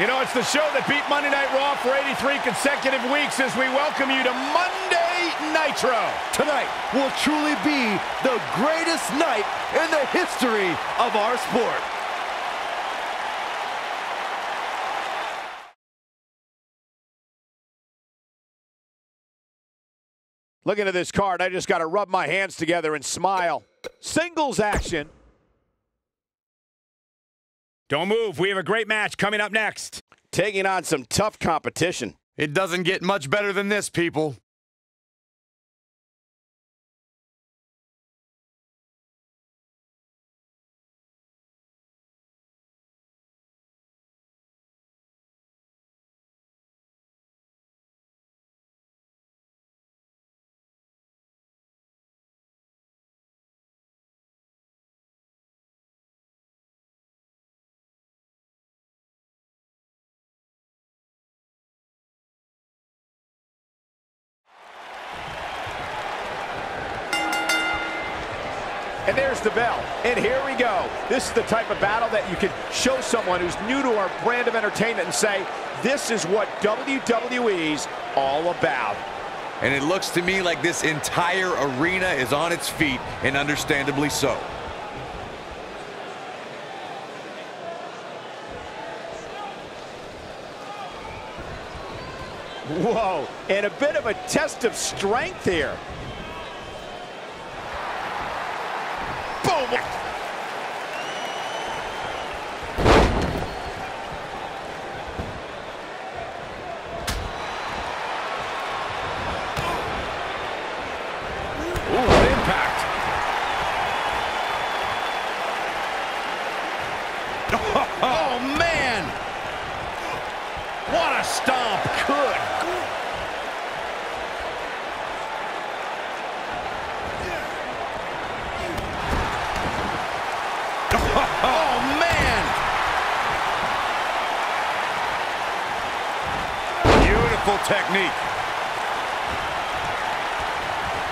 You know, it's the show that beat Monday Night Raw for 83 consecutive weeks as we welcome you to Monday Nitro. Tonight will truly be the greatest night in the history of our sport. Looking at this card, I just got to rub my hands together and smile. Singles action. Don't move. We have a great match coming up next. Taking on some tough competition. It doesn't get much better than this, people. The bell. And here we go. This is the type of battle that you can show someone who's new to our brand of entertainment and say, this is what WWE's all about. And it looks to me like this entire arena is on its feet, and understandably so. Whoa, and a bit of a test of strength here. Boom! Ooh, what impact. Oh, man! What a stomp! Good. Oh, man! Beautiful technique.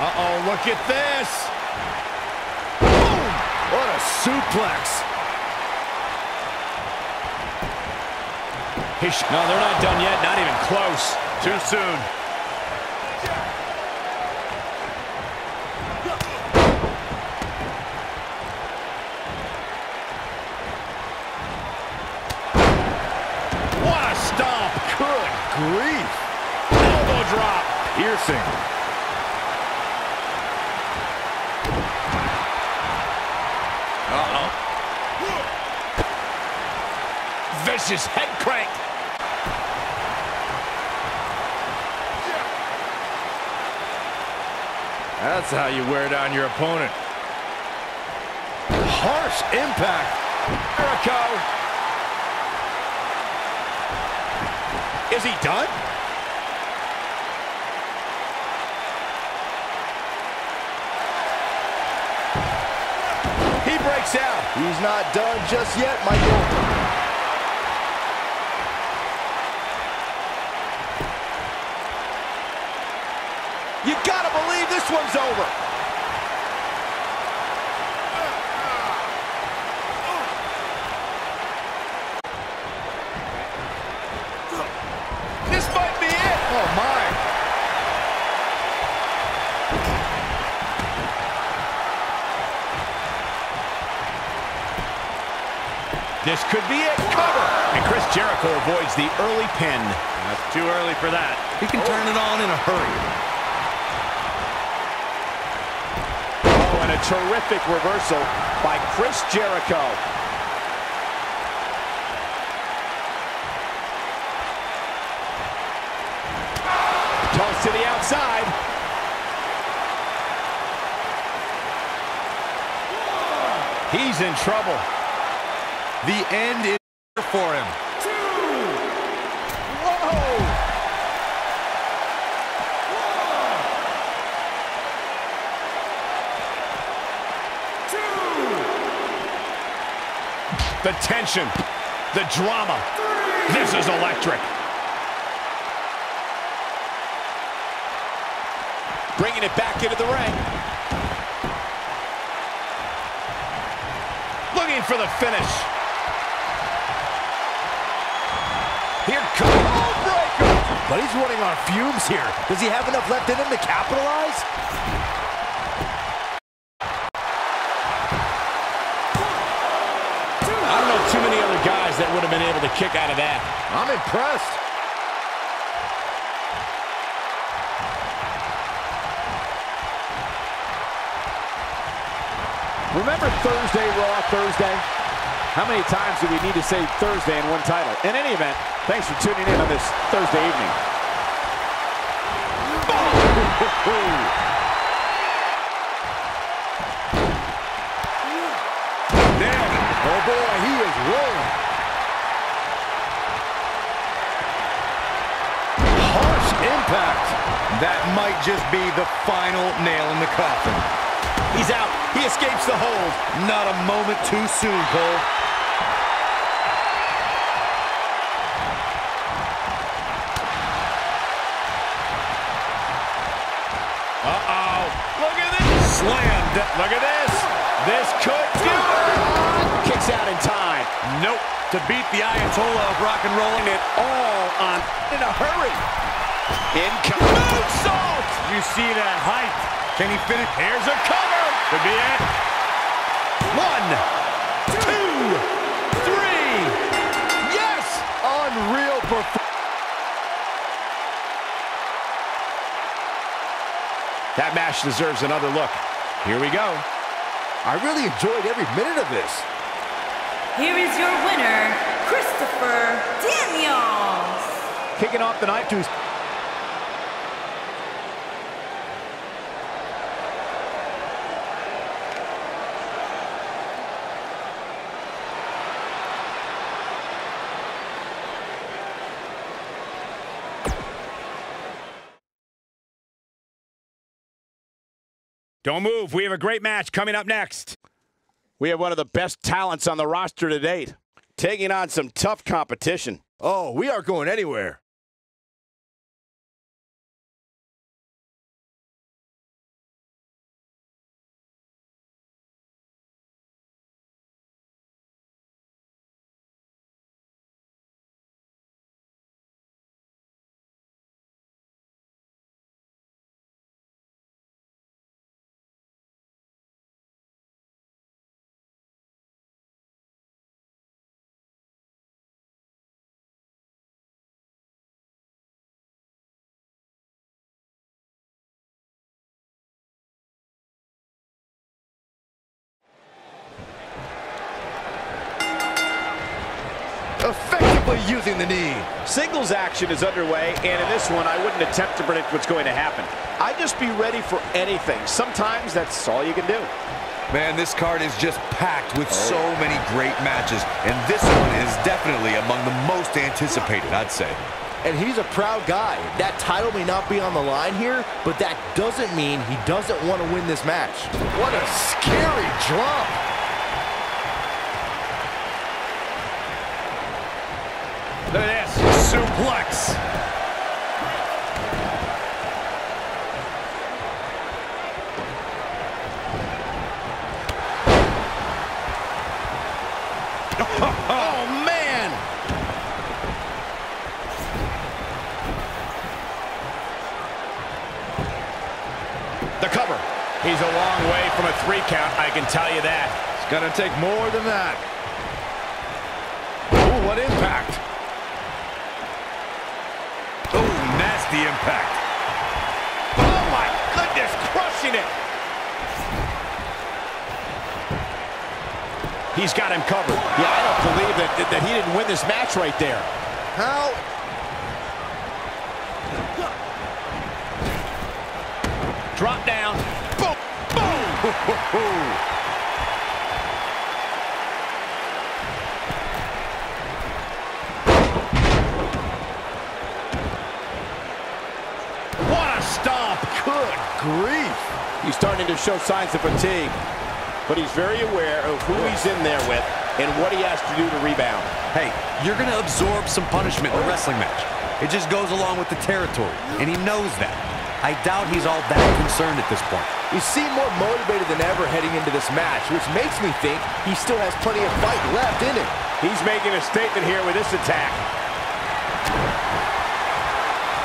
Uh-oh, look at this! Boom! What a suplex. He sh no, they're not done yet, not even close. Too soon. What a stomp! Good grief! Elbow drop! Piercing. Uh-oh. Vicious head crank! That's how you wear down your opponent. Harsh impact. Jericho! Is he done? He breaks out. He's not done just yet, Michael. You gotta believe this one's over. This might be it. Oh, my. This could be it. Cover. And Chris Jericho avoids the early pin. That's too early for that. He can oh. turn it on in a hurry. Oh, and terrific reversal by Chris Jericho. Toss to the outside. He's in trouble. The end is for him. Whoa! The tension, the drama. This is electric. Bringing it back into the ring. Looking for the finish. Here comes breaker. But he's running on fumes here. Does he have enough left in him to capitalize? That would have been able to kick out of that. I'm impressed. Remember Thursday, Raw Thursday? How many times do we need to say Thursday in one title? In any event, thanks for tuning in on this Thursday evening. impact. That might just be the final nail in the coffin. He's out. He escapes the hold. Not a moment too soon, Cole. Uh-oh. Look at this. Slammed. Look at this. This could do it. Kicks out in time. Nope. To beat the Ayatollah of rock and rolling It all on in a hurry. Incoming. Moonsault. You see that height. Can he finish? Here's a cover. Could be it. One, two, three. Yes. Unreal performance. That match deserves another look. Here we go. I really enjoyed every minute of this. Here is your winner, Christopher Daniels. Kicking off the night to Don't move. We have a great match coming up next. We have one of the best talents on the roster to date, taking on some tough competition. Oh, we aren't going anywhere. Effectively using the knee. Singles action is underway, and in this one, I wouldn't attempt to predict what's going to happen. I'd just be ready for anything. Sometimes that's all you can do. Man, this card is just packed with oh, so many great matches, and this one is definitely among the most anticipated, I'd say. And he's a proud guy. That title may not be on the line here, but that doesn't mean he doesn't want to win this match. What a scary drop. Look at this. Suplex. Oh, man! The cover. He's a long way from a three count, I can tell you that. It's to take more than that. Ooh, what impact. Oh, nasty impact. Oh, my goodness, crushing it. He's got him covered. Yeah, I don't believe that, that, that he didn't win this match right there. How? Drop down. Boom! Boom! What a stomp! Good grief. He's starting to show signs of fatigue, but he's very aware of who he's in there with and what he has to do to rebound. Hey, you're going to absorb some punishment in a wrestling match. It just goes along with the territory, and he knows that. I doubt he's all that concerned at this point. He seemed more motivated than ever heading into this match, which makes me think he still has plenty of fight left in him. He's making a statement here with this attack.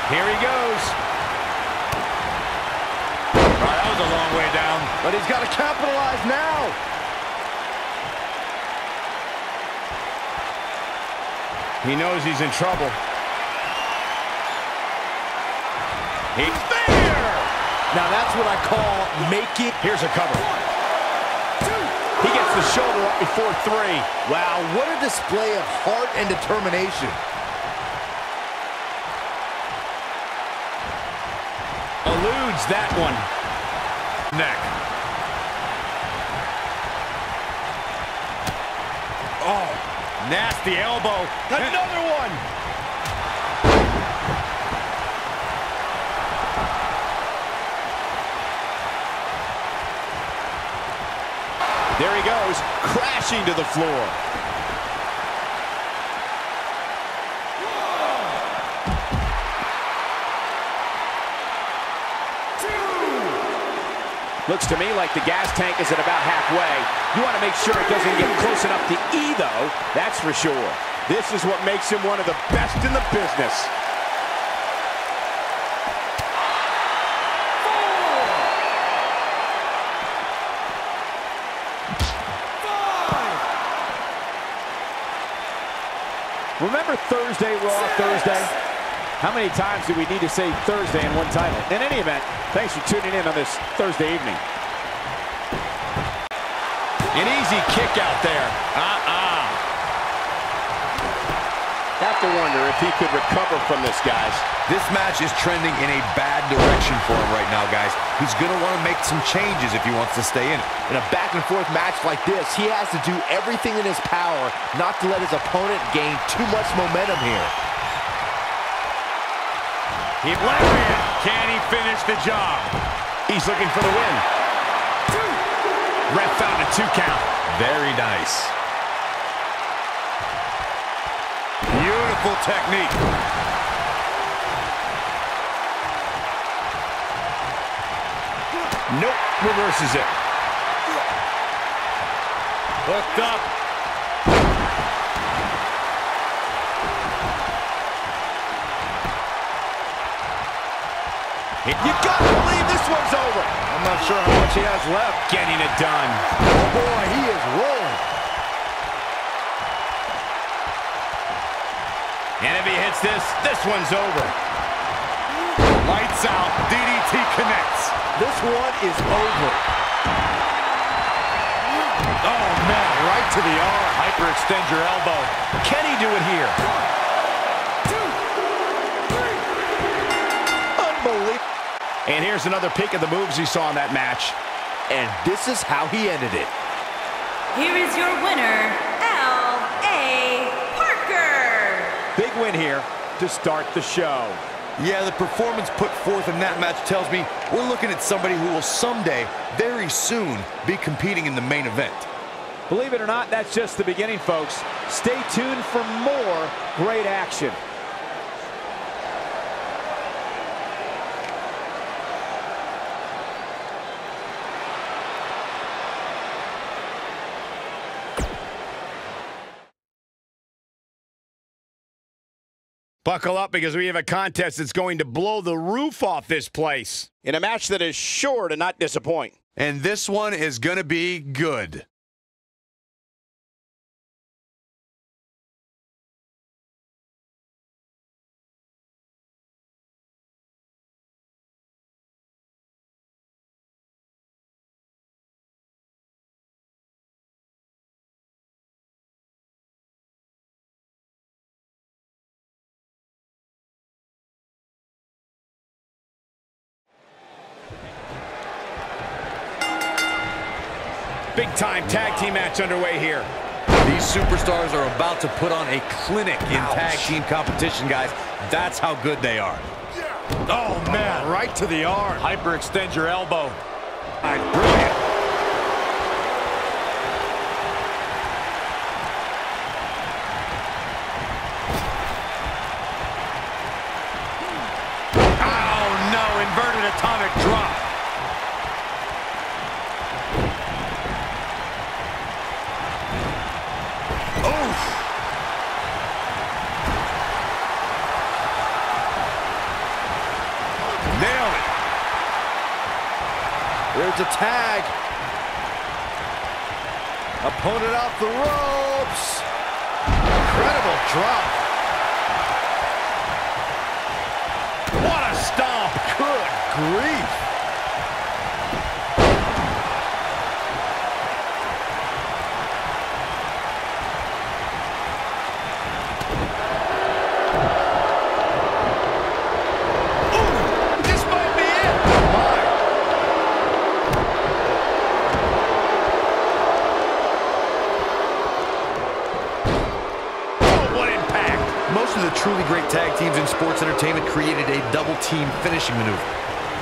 Here he goes. Was a long way down. But he's got to capitalize now. He knows he's in trouble. He's there! Now that's what I call making. Here's a cover. He gets the shoulder up before three. Wow, what a display of heart and determination. Eludes that one. Neck. Oh, nasty elbow. Another one. There he goes, crashing to the floor. Looks to me like the gas tank is at about halfway. You want to make sure it doesn't get close enough to E, though. That's for sure. This is what makes him one of the best in the business. Remember Thursday, Raw Thursday? How many times do we need to say Thursday in one title? In any event, thanks for tuning in on this Thursday evening. An easy kick out there. Uh-uh. Have to wonder if he could recover from this, guys. This match is trending in a bad direction for him right now, guys. He's going to want to make some changes if he wants to stay in it. In a back-and-forth match like this, he has to do everything in his power not to let his opponent gain too much momentum here. He lariat. Can he finish the job? He's looking for the win. Two. Ref found a two count. Very nice. Beautiful technique. Nope, reverses it. Hooked up. You gotta believe this one's over. I'm not sure how much he has left. Getting it done. Oh boy, he is rolling. And if he hits this, this one's over. Lights out. DDT connects. This one is over. Oh, man, right to the arm. Hyperextend your elbow. Can he do it here? And here's another peek at the moves he saw in that match. And this is how he ended it. Here is your winner, L.A. Parker. Big win here to start the show. Yeah, the performance put forth in that match tells me we're looking at somebody who will someday, very soon, be competing in the main event. Believe it or not, that's just the beginning, folks. Stay tuned for more great action. Buckle up because we have a contest that's going to blow the roof off this place. In a match that is sure to not disappoint. And this one is going to be good. Big time tag team match underway here. These superstars are about to put on a clinic in tag team competition, guys. That's how good they are. Oh, man, right to the arm. Hyperextend your elbow. Brilliant. Oh, no, inverted atomic drop. it's a tag. Opponent off the ropes. Incredible drop. What a stomp. Good grief. Team finishing maneuver.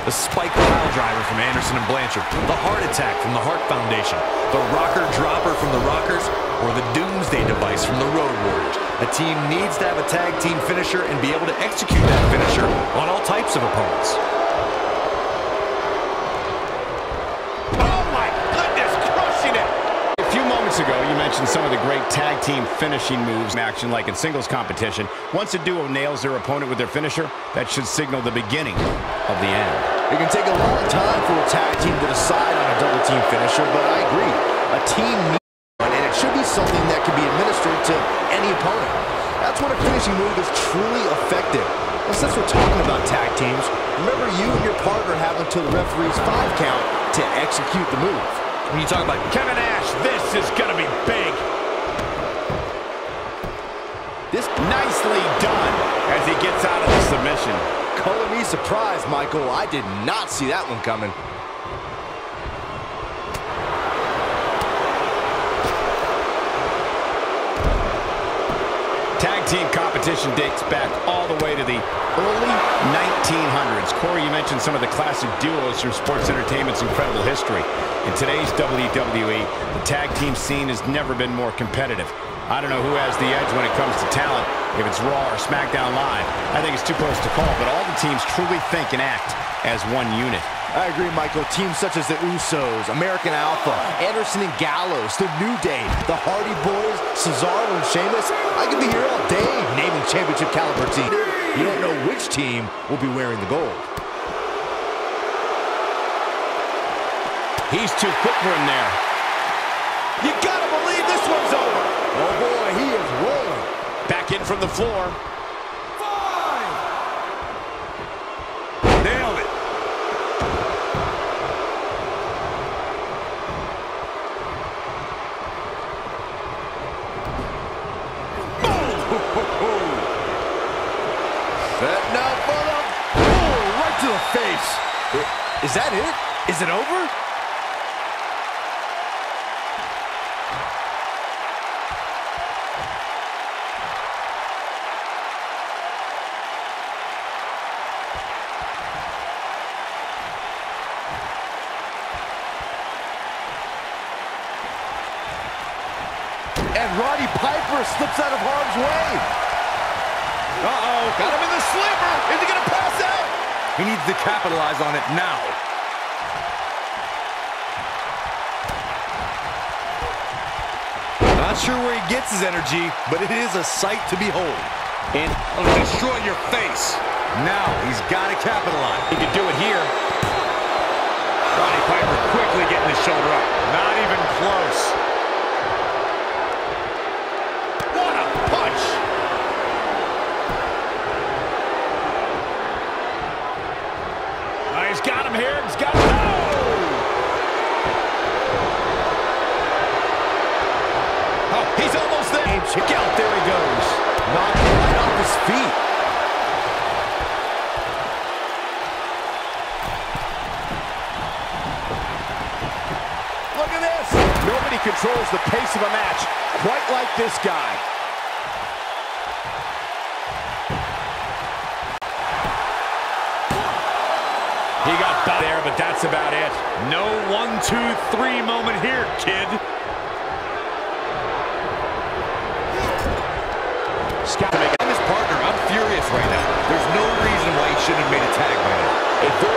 The spike pile driver from Anderson and Blanchard, the heart attack from the Heart Foundation, the rocker dropper from the Rockers, or the doomsday device from the Road Warriors. A team needs to have a tag team finisher and be able to execute that finisher on all types of opponents. Mentioned some of the great tag team finishing moves action, like in singles competition. Once a duo nails their opponent with their finisher, that should signal the beginning of the end. It can take a long time for a tag team to decide on a double team finisher, but I agree. A team needs one, and it should be something that can be administered to any opponent. That's when a finishing move is truly effective. And since we're talking about tag teams, remember you and your partner have until the referee's five count to execute the move. When you talk about Kevin Nash, this is going to be big. This Nicely done as he gets out of the submission. color me surprised, Michael. I did not see that one coming. Tag team competition dates back all the way to the early 1900s. Corey, you mentioned some of the classic duos from sports entertainment's incredible history. In today's WWE, the tag team scene has never been more competitive. I don't know who has the edge when it comes to talent, if it's Raw or SmackDown Live. I think it's too close to call, but all the teams truly think and act as one unit. I agree, Michael. Teams such as the Usos, American Alpha, Anderson and Gallows, The New Day, the Hardy Boys, Cesaro and Sheamus. I could be here all day naming championship caliber team. You don't know which team will be wearing the gold. He's too quick for him there. You gotta believe this one's over. Oh boy, he is rolling. Back in from the floor. nailed it. Setting up for the... Oh, right to the face. I- Is that it? Is it over? And Roddy Piper slips out of harm's way. Uh-oh, got him in the sleeper. Is he gonna pass out? He needs to capitalize on it now. Not sure where he gets his energy, but it is a sight to behold. And I'll destroy your face. Now he's got to capitalize. he could do it here. Roddy Piper quickly getting his shoulder up. Not even close. What a punch. Uh, he's got him here. He's got him. Oh! Oh, he's almost there. Check out. There he goes. Knocked right off his feet. Look at this. Nobody controls the pace of a match quite like this guy. He got there, but that's about it. No one, two, three moment here, kid. Scott to make. I'm his partner. I'm furious right now. There's no reason why he shouldn't have made a tag by now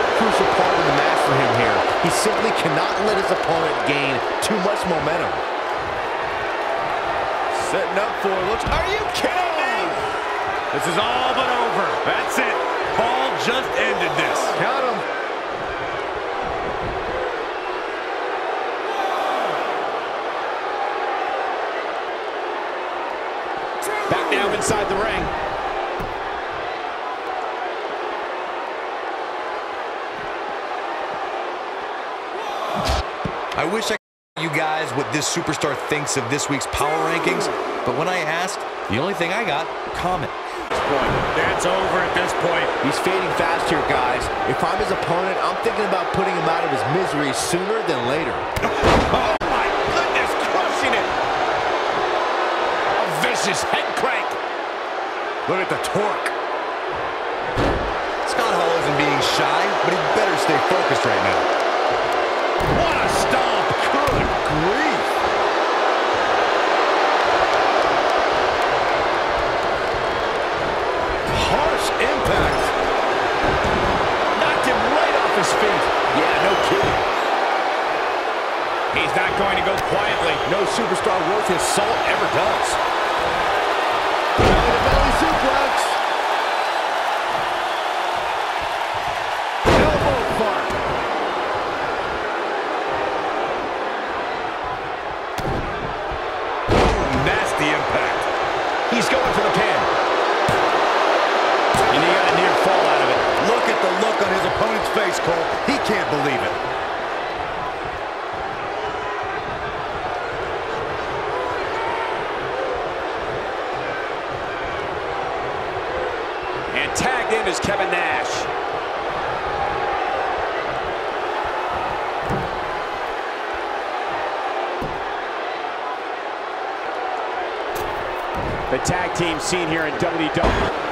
for him here. He simply cannot let his opponent gain too much momentum. Setting up for it. Are you kidding me? This is all but over. That's it. Paul just ended this. Got him. Back now inside the ring. I wish I could you guys what this superstar thinks of this week's power rankings, but when I asked, the only thing I got, comment. Point. That's over at this point. He's fading fast here, guys. If I'm his opponent, I'm thinking about putting him out of his misery sooner than later. Oh, my goodness, crushing it. A vicious head crank. Look at the torque. Scott Hall isn't being shy, but he better stay focused right now. Face, Cole. He can't believe it. And tagged in is Kevin Nash. The tag team scene here in WWE.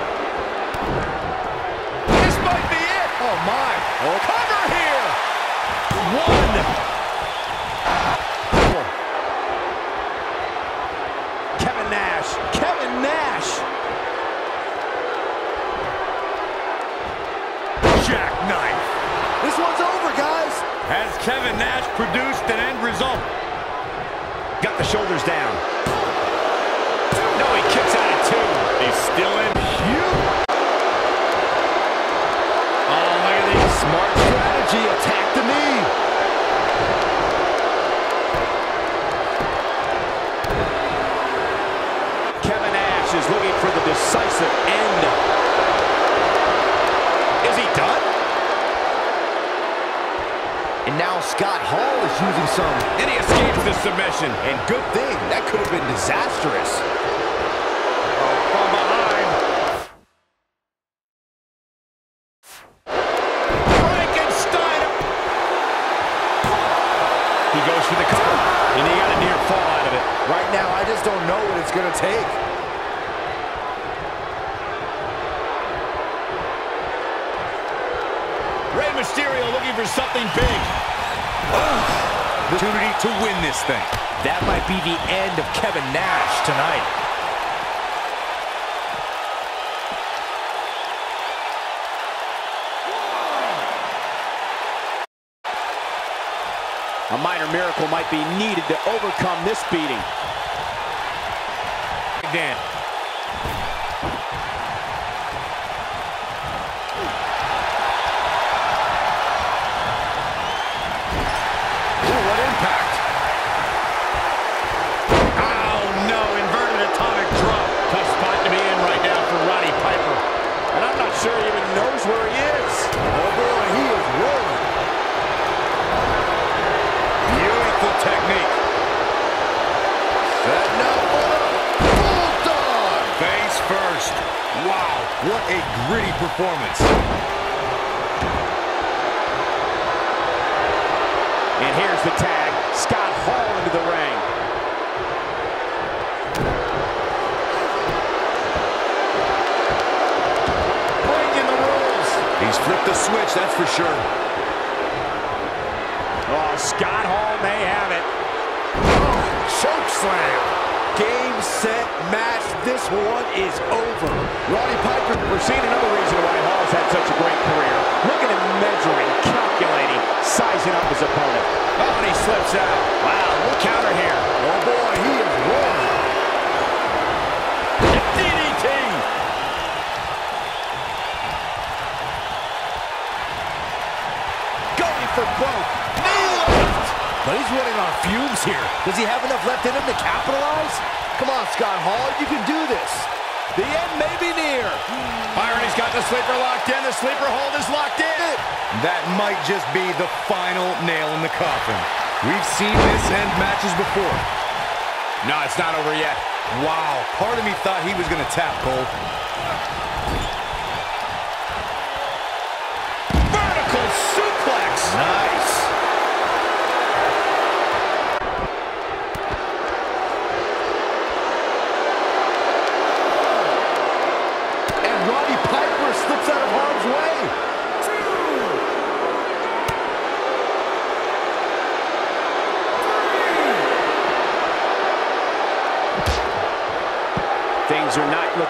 For something big. Opportunity to win this thing. That might be the end of Kevin Nash tonight. A minor miracle might be needed to overcome this beating. Dan. Ooh, what impact. Oh, no, inverted atomic drop. Tough spot to be in right now for Roddy Piper. And I'm not sure he even knows where he is. Oh, boy, he is rolling. Beautiful technique. Setting up for the Bulldog. Face first. Wow, what performance. And here's the tag. Scott Hall into the ring. Breaking the rules. He's flipped the switch, that's for sure. Oh, Scott Hall may have it. Oh, choke slam. This one is over. Roddy Piper, we're seeing another reason why Hall's had such a great career. Look at him measuring, calculating, sizing up his opponent. Oh, and he slips out. Wow, what counter here. Oh, boy, he is rolling. DDT. Going for both. But he's running on fumes here. Does he have enough left in him to capitalize? Come on, Scott Hall, you can do this. The end may be near. Byron, he's got the sleeper locked in. The sleeper hold is locked in. That might just be the final nail in the coffin. We've seen this end matches before. No, it's not over yet. Wow, part of me thought he was going to tap, Cole.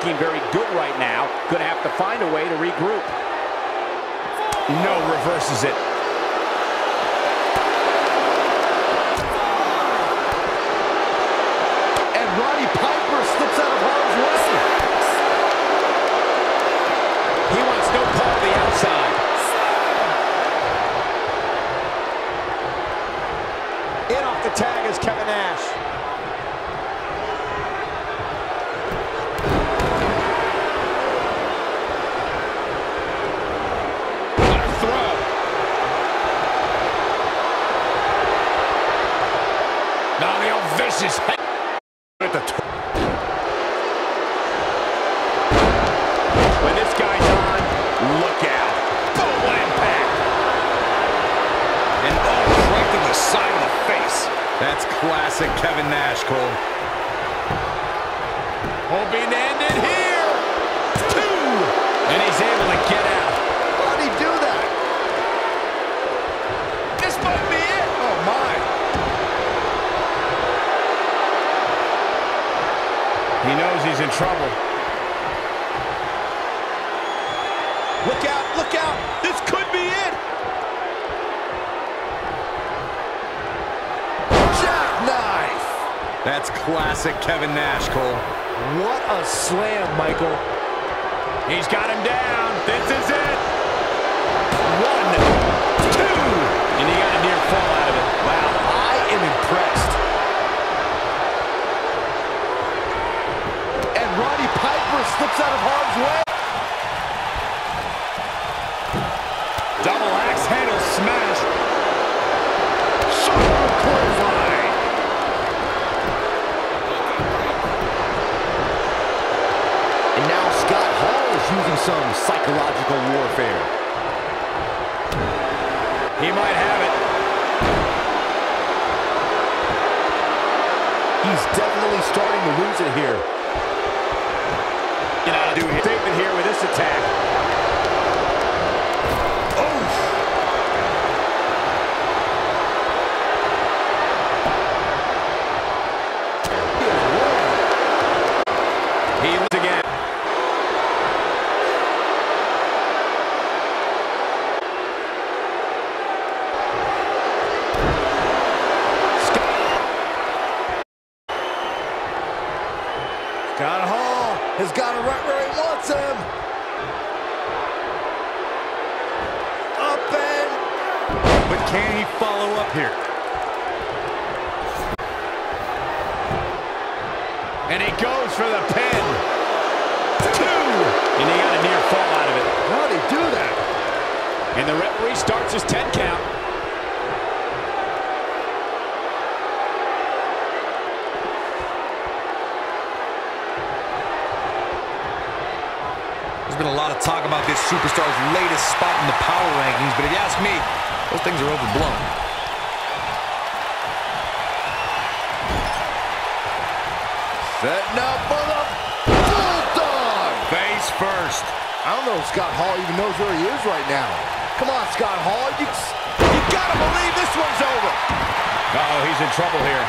Looking very good right now. Going to have to find a way to regroup. No, reverses it. That's classic Kevin Nash, Cole. What a slam, Michael. He's got him down. This is it. One, two. And he got a near fall out of it. Wow, I am impressed. And Roddy Piper slips out of harm's way. Double some psychological warfare. He might have it. He's definitely starting to lose it here. Get out of do here. Statement here with this attack. But if you ask me, those things are overblown. Setting up for the Bulldog. Face first. I don't know if Scott Hall even knows where he is right now. Come on, Scott Hall. You, you gotta believe this one's over. Uh-oh, he's in trouble here.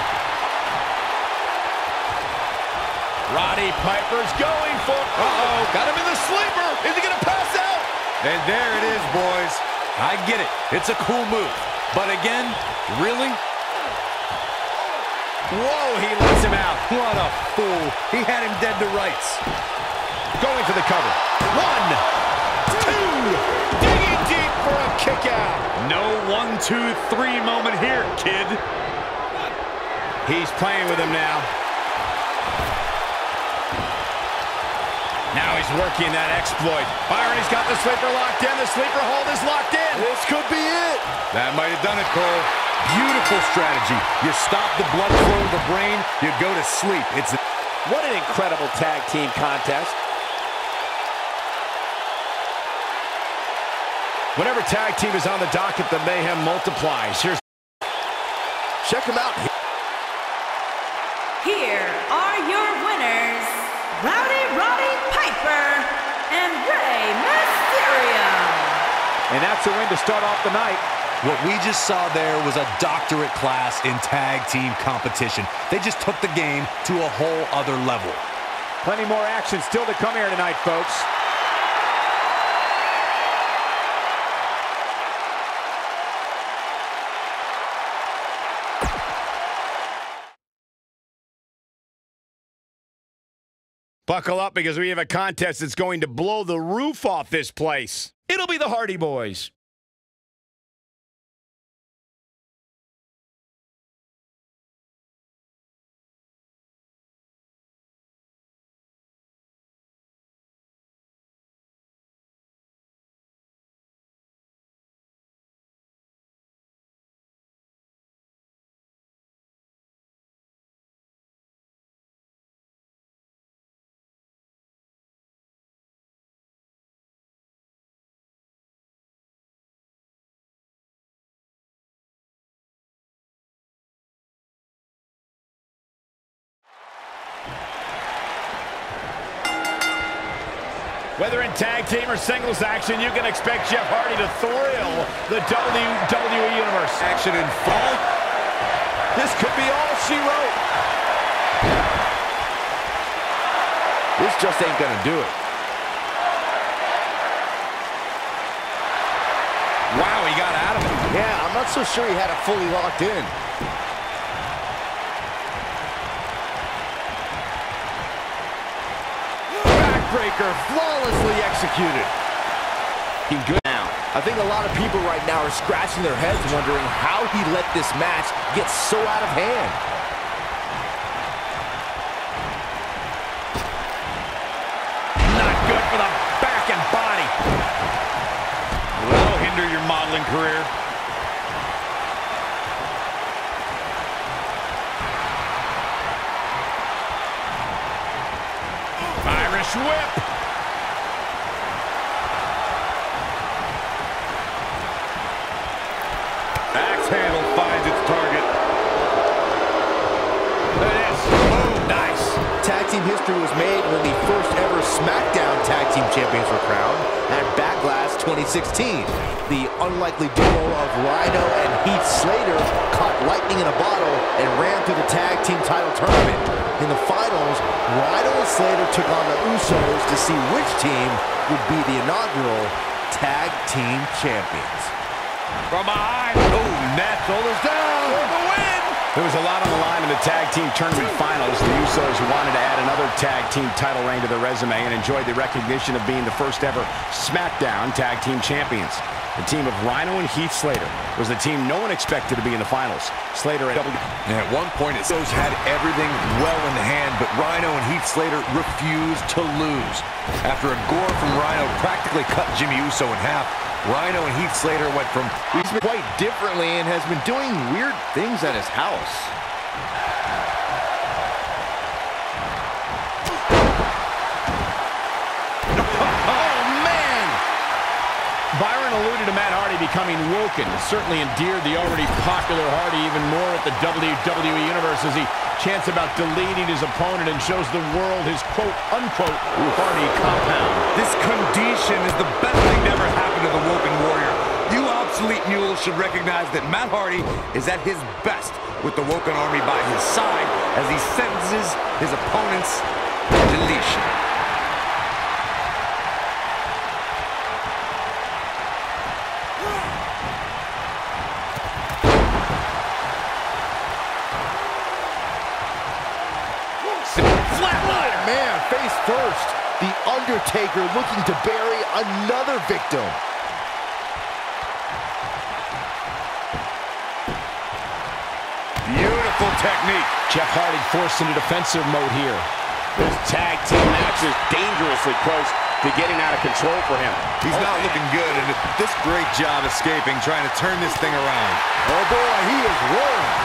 Roddy Piper's going for... Uh-oh, got him in the sleeper. Is he going to pass out? And there it is, boys. I get it. It's a cool move. But again, really? Whoa, he lets him out. What a fool. He had him dead to rights. Going for the cover. One, two, digging deep for a kick out. No one, two, three moment here, kid. He's playing with him now. He's working that exploit. Byron, he's got the sleeper locked in. The sleeper hold is locked in. This could be it. That might have done it, Cole. Beautiful strategy. You stop the blood flow to the brain, you go to sleep. It's What an incredible tag team contest. Whenever tag team is on the docket, the mayhem multiplies. Here's Check them out. Here are your winners, Rowdy Roddy Piper and Rey Mysterio. And that's a win to start off the night. What we just saw there was a doctorate class in tag team competition. They just took the game to a whole other level. Plenty more action still to come here tonight, folks. Buckle up because we have a contest that's going to blow the roof off this place. It'll be the Hardy Boys. Whether in tag team or singles action, you can expect Jeff Hardy to thrill the WWE Universe. Action in fall. This could be all she wrote. This just ain't gonna do it. Wow, he got out of it. Yeah, I'm not so sure he had it fully locked in. Backbreaker flawlessly executed. Good now. I think a lot of people right now are scratching their heads wondering how he let this match get so out of hand. Not good whip. Axe handle finds its target. There it is. Nice. Tag team history was made when the first ever SmackDown Tag Team Champions were crowned 2016. The unlikely duo of Rhino and Heath Slater caught lightning in a bottle and ran through the tag team title tournament. In the finals, Rhino and Slater took on the Usos to see which team would be the inaugural Tag Team Champions. From behind. Oh, net shoulders down for the win. There was a lot on the line in the tag team tournament finals. The Usos wanted to add another tag team title reign to their resume and enjoyed the recognition of being the first ever SmackDown tag team champions. The team of Rhino and Heath Slater was the team no one expected to be in the finals. Slater at. And at one point, it had everything well in the hand, but Rhino and Heath Slater refused to lose. After a gore from Rhino practically cut Jimmy Uso in half, Rhino and Heath Slater went from quite differently and has been doing weird things at his house. Alluded to Matt Hardy becoming woken. Certainly endeared the already popular Hardy even more at the WWE Universe as he chants about deleting his opponent and shows the world his quote-unquote Hardy compound. This condition is the best thing to ever happen to the Woken Warrior. You obsolete mules should recognize that Matt Hardy is at his best with the Woken Army by his side as he sentences his opponents to deletion. Undertaker looking to bury another victim. Beautiful technique. Jeff Hardy forced into defensive mode here. This tag team match is dangerously close to getting out of control for him. He's not looking good, and this great job escaping, trying to turn this thing around. Oh, boy, he is rolling.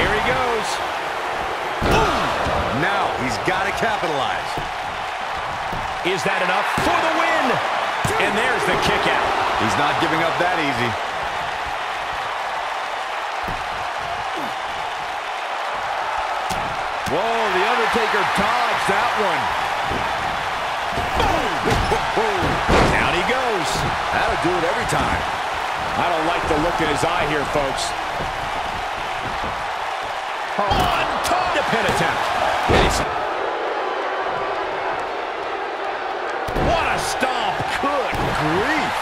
Here he goes. Now he's got to capitalize. Is that enough for the win? And there's the kick out. He's not giving up that easy. Whoa, The Undertaker dodged that one. Down he goes. That'll do it every time. I don't like the look in his eye here, folks. On top to pin attempt. What a stomp. Good grief.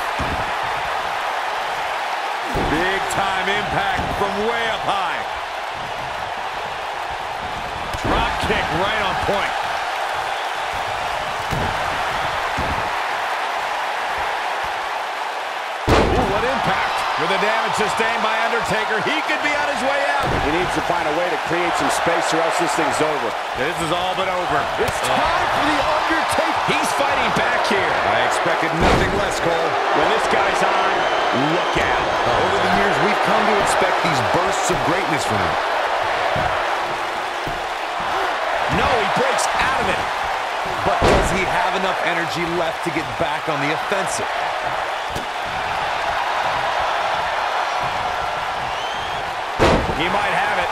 Big time impact from way up high. Drop kick right on point. Ooh, what impact. With the damage sustained by Undertaker, he could be on his way out. He needs to find a way to create some space or else this thing's over. This is all but over. It's time for The Undertaker. Fighting back here. I expected nothing less, Cole. When this guy's on, look out. Over the years, we've come to expect these bursts of greatness from him. No, he breaks out of it. But does he have enough energy left to get back on the offensive? He might have it.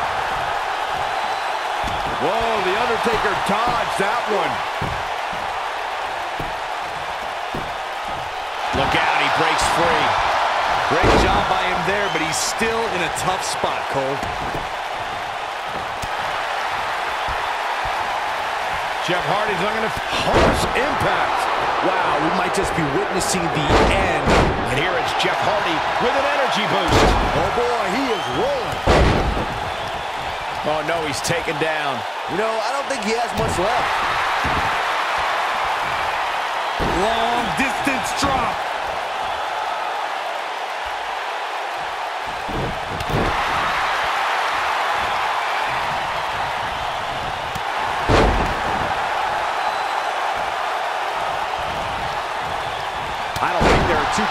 Whoa, The Undertaker dodged that one. Breaks free. Great job by him there, but he's still in a tough spot, Cole. Jeff Hardy's looking to harsh impact. Wow, we might just be witnessing the end. And here it's Jeff Hardy with an energy boost. Oh, boy, he is rolling. Oh, no, he's taken down. You know, I don't think he has much left. Long distance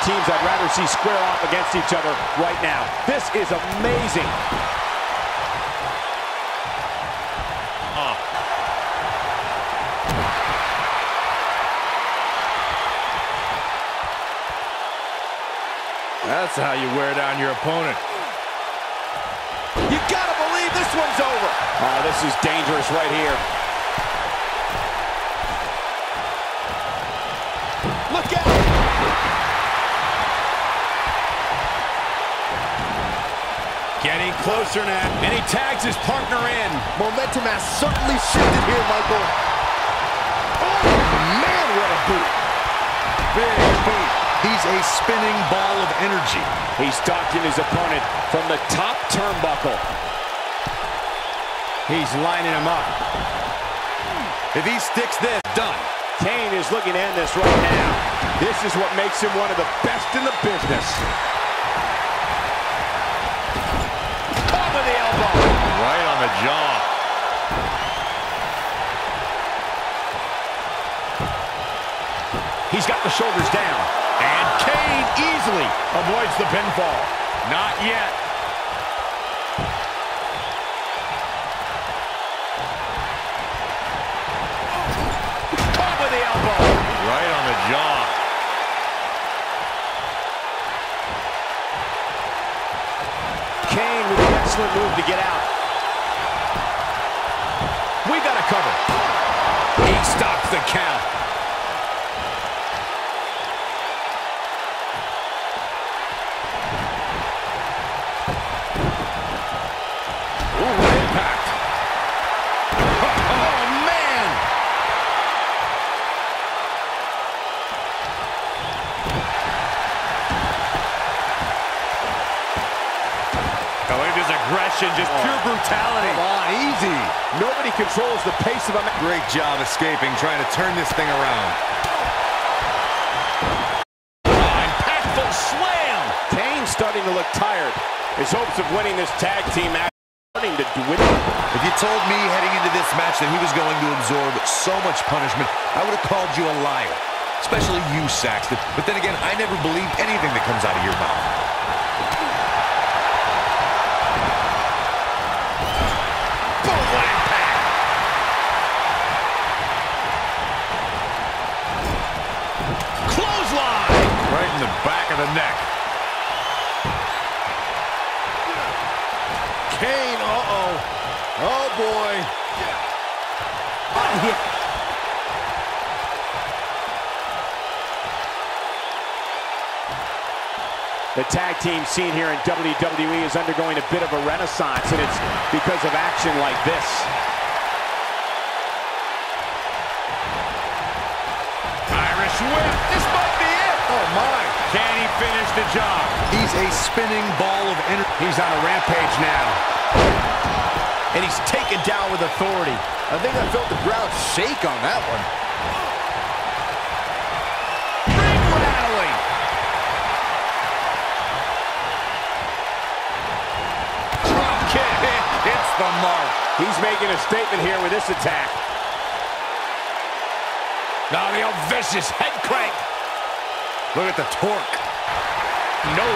teams I'd rather see square off against each other right now. This is amazing. That's how you wear down your opponent. You gotta believe this one's over. Oh, this is dangerous right here. Closer now, and he tags his partner in. Momentum has certainly shifted here, Michael. Oh, man, what a boot. Big boot. He's a spinning ball of energy. He's stalking his opponent from the top turnbuckle. He's lining him up. If he sticks this, done. Kane is looking to end this right now. This is what makes him one of the best in the business. Top of the elbow. Right on jaw. He's got the shoulders down. And Kane easily avoids the pinfall. Not yet. Top of the elbow. Right on the jaw. Kane with an excellent move to get out. Controls the pace of a match. Great job escaping, trying to turn this thing around. Impactful slam. Kane's starting to look tired. His hopes of winning this tag team match starting to dwindle. If you told me heading into this match that he was going to absorb so much punishment, I would have called you a liar. Especially you, Saxton. But then again, I never believe anything that comes out of your mouth. The back of the neck. Kane, uh-oh. Oh, boy. The tag team scene here in WWE is undergoing a bit of a renaissance, and it's because of action like this. Irish whip. This might be it. Oh, my. Finish the job? He's a spinning ball of energy. He's on a rampage now. And he's taken down with authority. I think I felt the ground shake on that one. Ring rattling. Drop kick. It's the mark. He's making a statement here with this attack. Now the old vicious head crank. Look at the torque. No.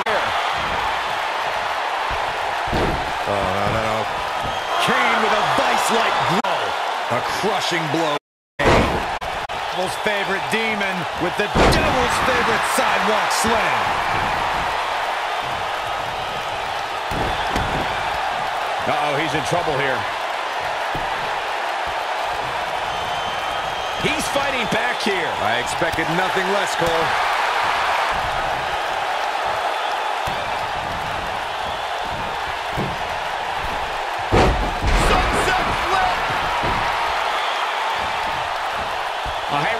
Oh, no, no, no. Kane with a vice-like blow. A crushing blow. Devil's favorite demon with the devil's favorite sidewalk slam. Uh-oh, he's in trouble here. He's fighting back here. I expected nothing less, Cole.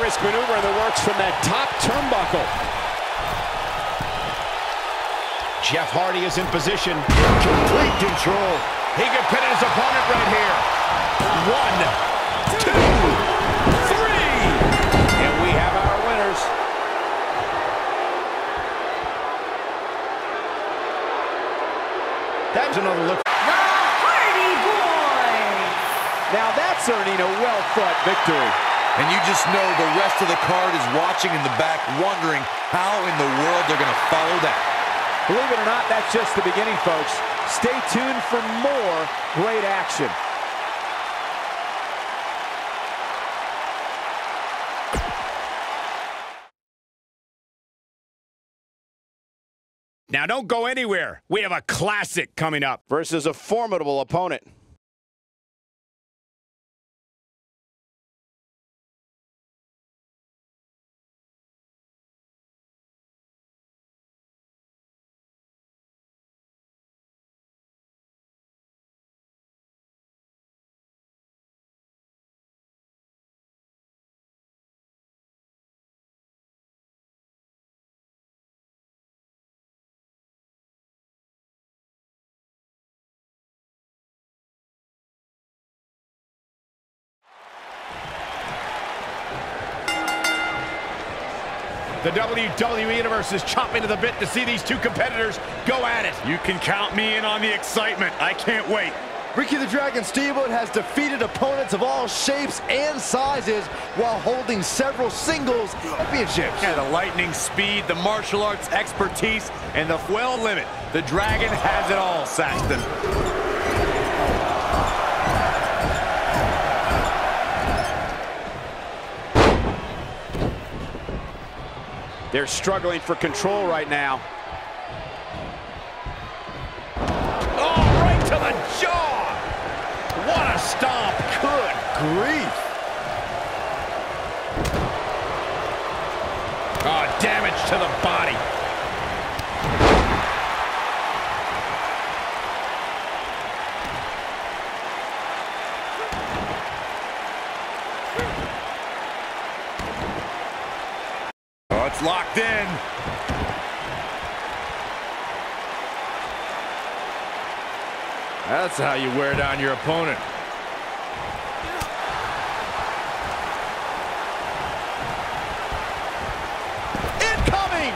High-risk maneuver in the works from that top turnbuckle. Jeff Hardy is in position. Complete control. He can pin his opponent right here. One, two, three. And we have our winners. That's another look. The Hardy Boys. Now that's earning a well-fought victory. And you just know the rest of the card is watching in the back, wondering how in the world they're going to follow that. Believe it or not, that's just the beginning, folks. Stay tuned for more great action. Now don't go anywhere. We have a classic coming up. Versus a formidable opponent. The WWE Universe is chopping to the bit to see these two competitors go at it. You can count me in on the excitement. I can't wait. Ricky the Dragon Steamboat has defeated opponents of all shapes and sizes while holding several singles championships. Yeah, the lightning speed, the martial arts expertise, and the well limit. The Dragon has it all, Saxton. They're struggling for control right now. Oh, right to the jaw! What a stomp! Good grief! Oh, damage to the body. Oh, it's locked in. That's how you wear down your opponent. Incoming!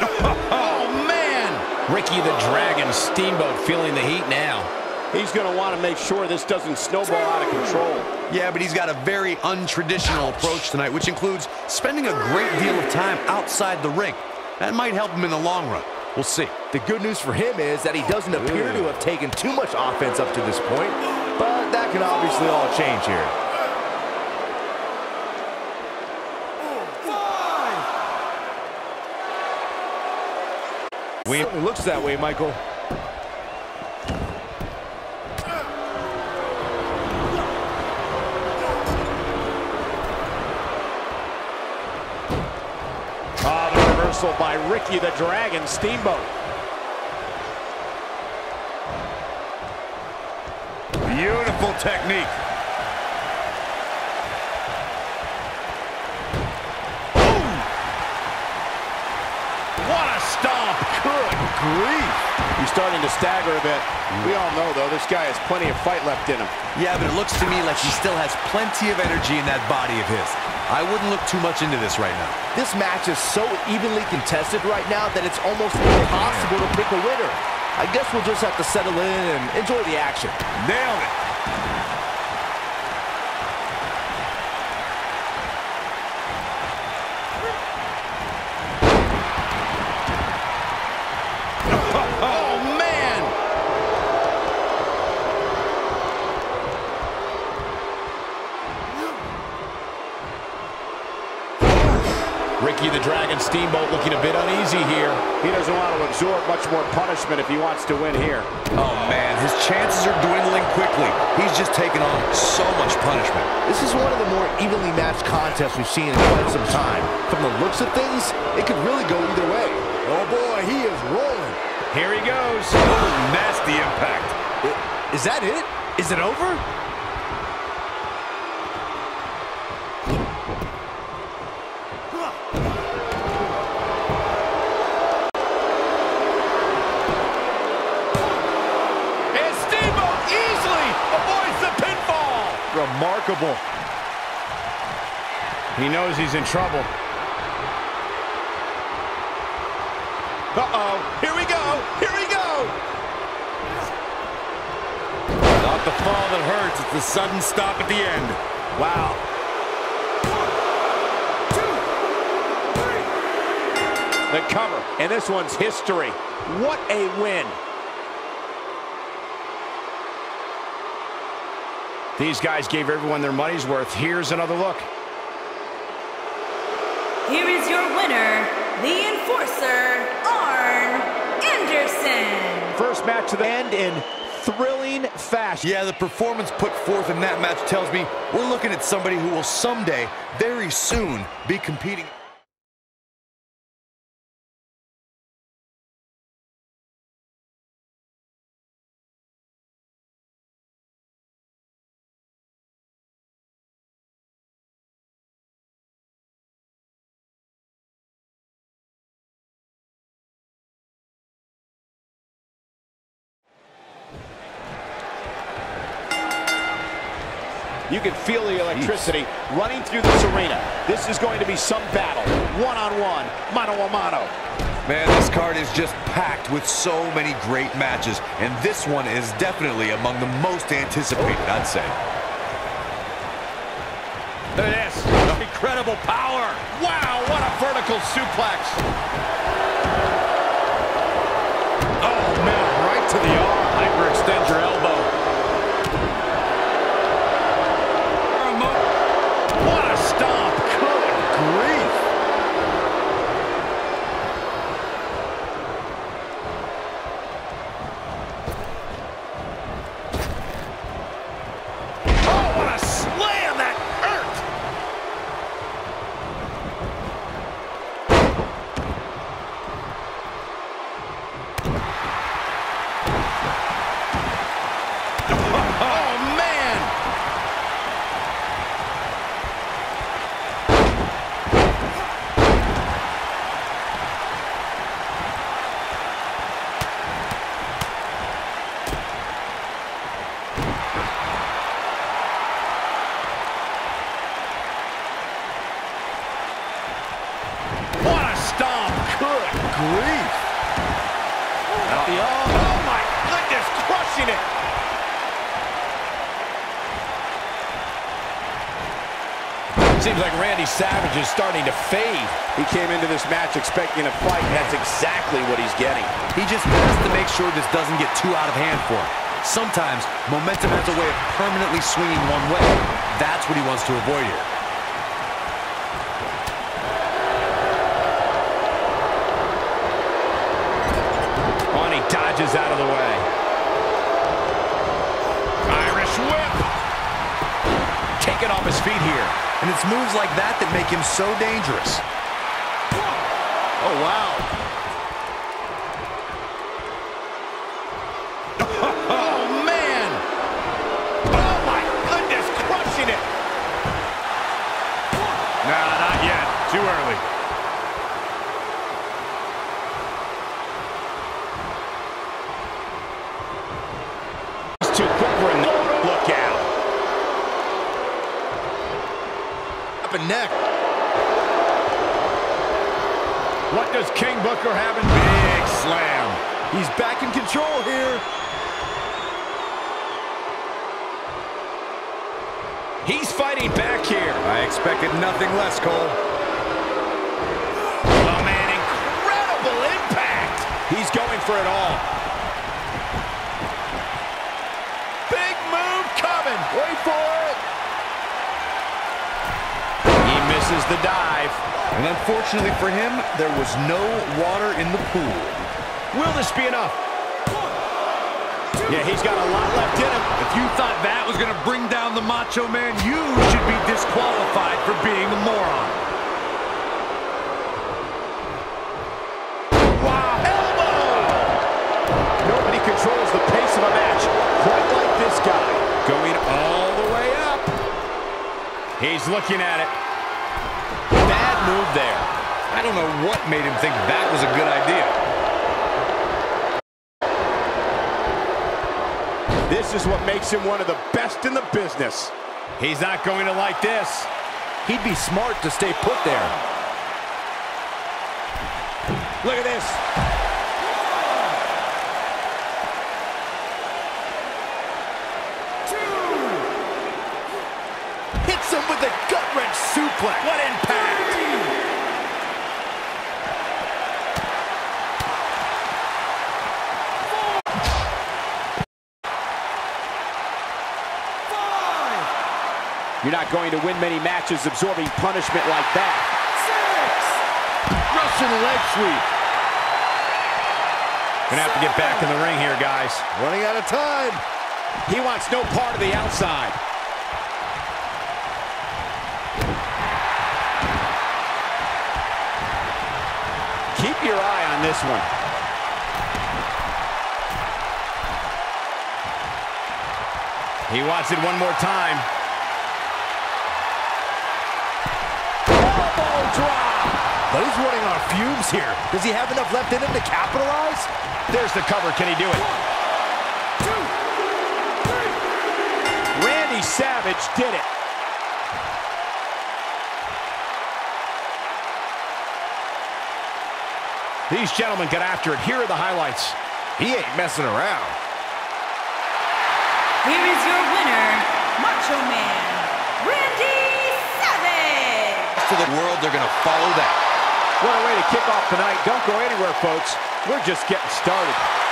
oh, man! Ricky Ricky the Dragon Steamboat feeling the heat now. He's going to want to make sure this doesn't snowball out of control. Yeah, but he's got a very untraditional approach tonight, which includes spending a great deal of time outside the ring. That might help him in the long run. We'll see. The good news for him is that he doesn't appear to have taken too much offense up to this point, but that can obviously all change here. We it looks that way, Michael. Reversal by Ricky the Dragon Steamboat. Beautiful technique. What a stomp! Good grief. He's starting to stagger a bit. We all know, though, this guy has plenty of fight left in him. Yeah, but it looks to me like he still has plenty of energy in that body of his. I wouldn't look too much into this right now. This match is so evenly contested right now that it's almost oh, impossible to pick a winner. I guess we'll just have to settle in and enjoy the action. Nailed it. Bit uneasy here. He doesn't want to absorb much more punishment if he wants to win here. Oh, man, his chances are dwindling quickly. He's just taken on so much punishment. This is one of the more evenly matched contests we've seen in quite some time. From the looks of things, it could really go either way. Oh boy, he is rolling. Here he goes. Oh, nasty impact. I- Is that it? Is it over? Remarkable. He knows he's in trouble. Uh-oh. Here we go. Here we go. Not the fall that hurts, it's the sudden stop at the end. Wow. The cover, and this one's history. What a win. These guys gave everyone their money's worth. Here's another look. Here is your winner, the Enforcer, Arn Anderson. First match to the end in thrilling fashion. Yeah, the performance put forth in that match tells me we're looking at somebody who will someday, very soon, be competing. Electricity running through this arena. This is going to be some battle. One-on-one, mano-a-mano. Man, this card is just packed with so many great matches, and this one is definitely among the most anticipated, I'd say. Look at this. Incredible power. Wow, what a vertical suplex. Oh, man, right to the arm. Hyperextend your elbow. What a stomp. Good grief. Oh, what a slam that hurt. At the, oh, oh my goodness, crushing it. Seems like Randy is starting to fade. He came into this match expecting a fight, and that's exactly what he's getting. He just has to make sure this doesn't get too out of hand for him. Sometimes momentum has a way of permanently swinging one way. That's what he wants to avoid here. On, he dodges out of the way. And it's moves like that that make him so dangerous. Oh, wow. What does King Booker have in big slam? He's back in control here. He's fighting back here. I expected nothing less, Cole. Oh, man, incredible impact. He's going for it all. Big move coming. Wait for it. He misses the dive. And unfortunately for him, there was no water in the pool. Will this be enough? Yeah, he's got a lot left in him. If you thought that was going to bring down the Macho Man, you should be disqualified for being a moron. Wow. Elbow. Nobody controls the pace of a match quite like this guy. Going all the way up. He's looking at it. There. I don't know what made him think that was a good idea. This is what makes him one of the best in the business. He's not going to like this. He'd be smart to stay put there. Look at this. Hits him with a gut-wrench suplex. What impact. You're not going to win many matches absorbing punishment like that. Russian leg sweep. Gonna have to get back in the ring here, guys. Running out of time. He wants no part of the outside. Keep your eye on this one. He wants it one more time. He's running on fumes here. Does he have enough left in him to capitalize? There's the cover. Can he do it? One, two, three. Randy Savage did it. These gentlemen got after it. Here are the highlights. He ain't messing around. Here is your winner, Macho Man, Randy Savage. To the world, they're going to follow that. What a way to kick off tonight. Don't go anywhere, folks. We're just getting started.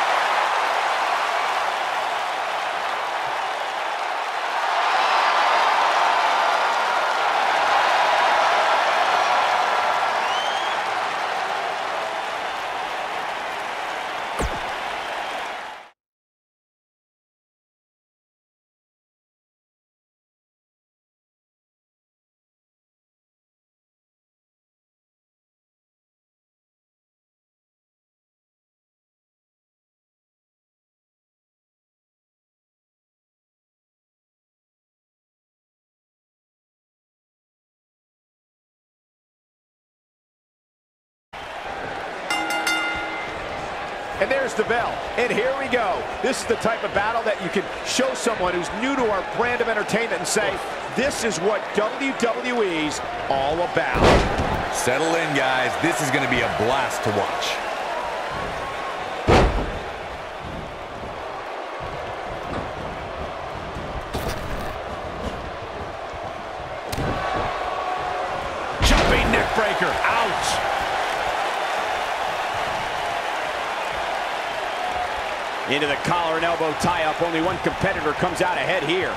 the type of battle that you can show someone who's new to our brand of entertainment and say, this is what WWE's all about. Settle in, guys. This is going to be a blast to watch. neckbreaker. Ouch. Into the collar and elbow tie-up. Only one competitor comes out ahead here.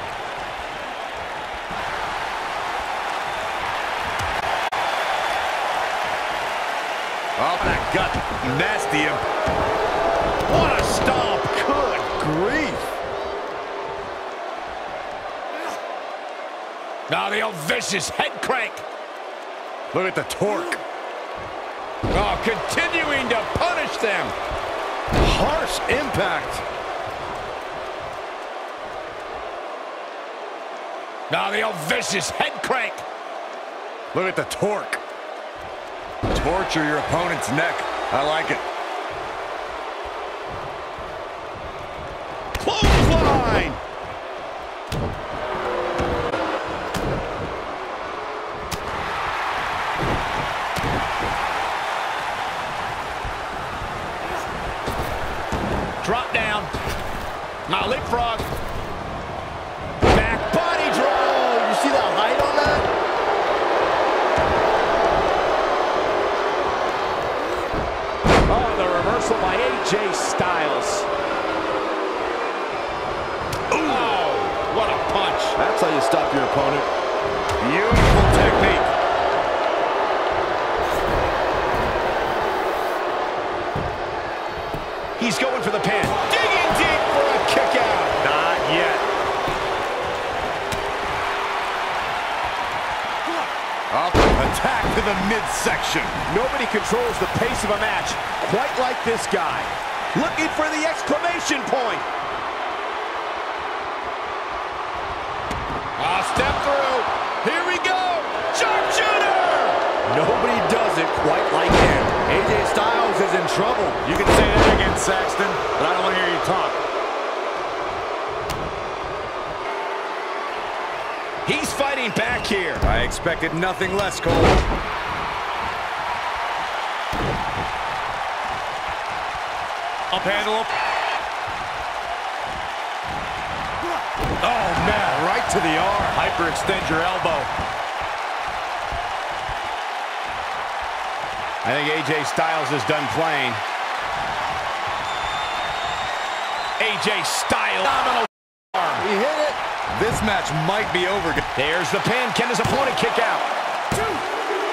Oh, that gut. Nasty. What a stomp. Good grief. Now the old vicious head crank. Look at the torque. Oh, continuing to punish them. Harsh impact. Now the old vicious head crank. Look at the torque. Torture your opponent's neck. I like it. Step through. Here we go. Sharpshooter. Nobody does it quite like him. AJ Styles is in trouble. You can say that again, Saxton, but I don't want to hear you talk. He's fighting back here. I expected nothing less, Cole. Up handle. To the arm. Hyperextend your elbow. I think AJ Styles is done playing. AJ Styles. Phenomenal. He hit it. This match might be over. There's the pin. Can his opponent kick out?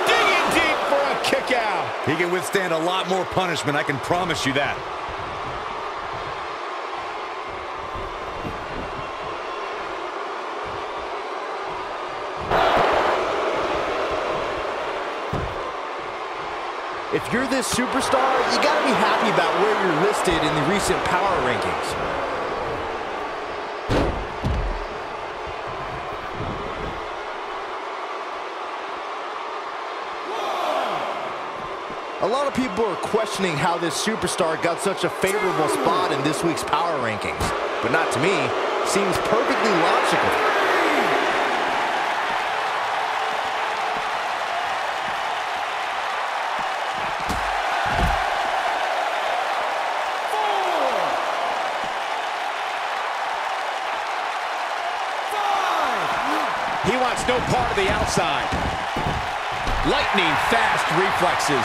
Digging deep for a kick out. He can withstand a lot more punishment, I can promise you that. You're this superstar, you gotta be happy about where you're listed in the recent power rankings. A lot of people are questioning how this superstar got such a favorable spot in this week's power rankings. But not to me. Seems perfectly logical. He wants no part of the outside. Lightning fast reflexes.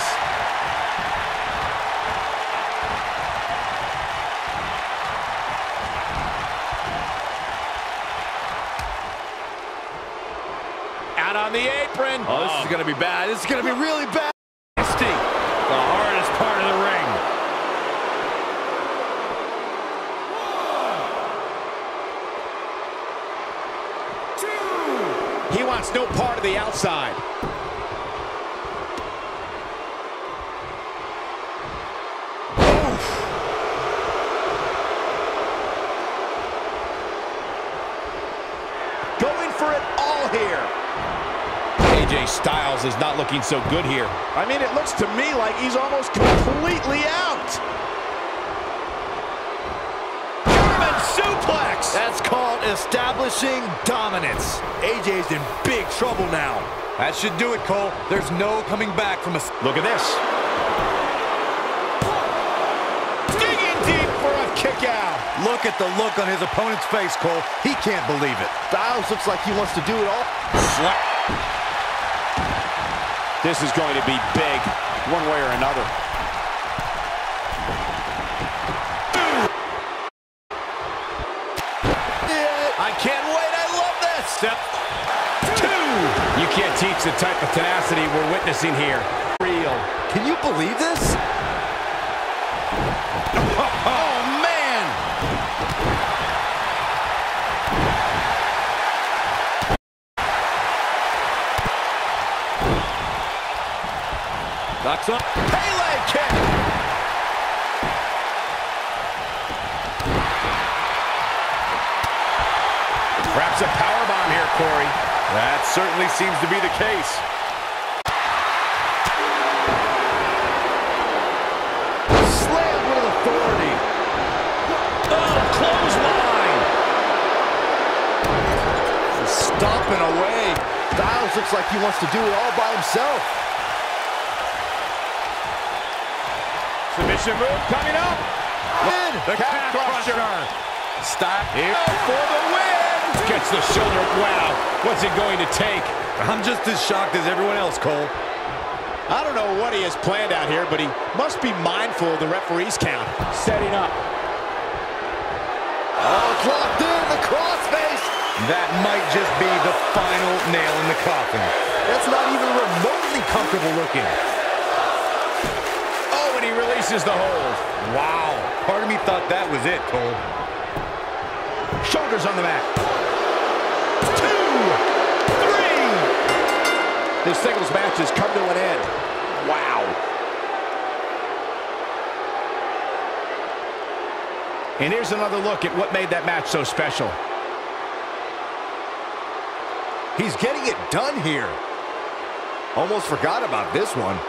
Out on the apron. Oh, this is oh. going to be bad. This is going to be really bad. Nasty. The hardest part of the ring. He wants no part of the outside. Going for it all here. AJ Styles is not looking so good here. I mean, it looks to me like he's almost completely out. German suplex. That's called establishing dominance. AJ's in big trouble now. That should do it, Cole. There's no coming back from a... Look at this. Digging deep for a kick out. Look at the look on his opponent's face, Cole. He can't believe it. Styles looks like he wants to do it all. Slap. This is going to be big, one way or another. I can't wait. I love this. Step two. You can't teach the type of tenacity we're witnessing here. Real. Can you believe this? To be the case. Slammed with authority. Oh, clothesline. Stomping away. Styles looks like he wants to do it all by himself. Submission move coming up. Win. The calf crusher. Stop. Here oh. for the win. Gets the shoulder. Wow. What's it going to take? I'm just as shocked as everyone else, Cole. I don't know what he has planned out here, but he must be mindful of the referee's count. Setting up. Oh, it's locked in. The crossface. That might just be the final nail in the coffin. That's not even remotely comfortable looking. Oh, and he releases the hold. Wow. Part of me thought that was it, Cole. Shoulders on the mat. This singles match has come to an end. Wow. And here's another look at what made that match so special. He's getting it done here. Almost forgot about this one.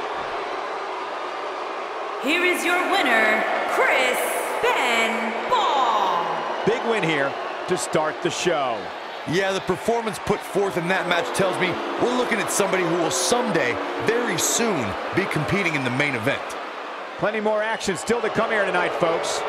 Here is your winner, Chris Benoit. Big win here to start the show. Yeah, the performance put forth in that match tells me we're looking at somebody who will someday, very soon, be competing in the main event. Plenty more action still to come here tonight, folks.